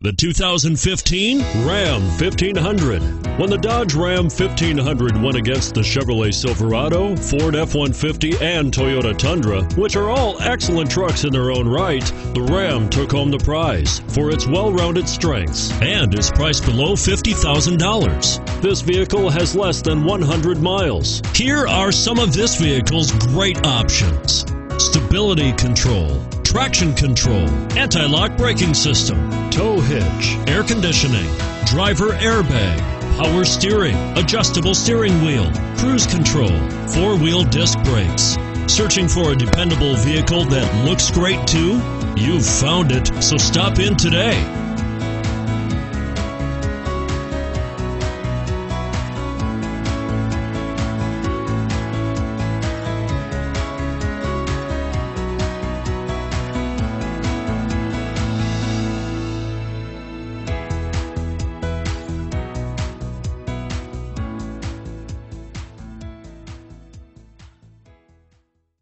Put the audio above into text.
The 2015 Ram 1500. When the Dodge Ram 1500 went against the Chevrolet Silverado, Ford F 150, and Toyota Tundra, which are all excellent trucks in their own right, the Ram took home the prize for its well rounded strengths and is priced below $50,000. This vehicle has less than 100 miles. Here are some of this vehicle's great options stability control traction control, anti lock braking system, tow hitch, air conditioning, driver airbag, power steering, adjustable steering wheel, cruise control, four wheel disc brakes. Searching for a dependable vehicle that looks great too? You've found it, so stop in today.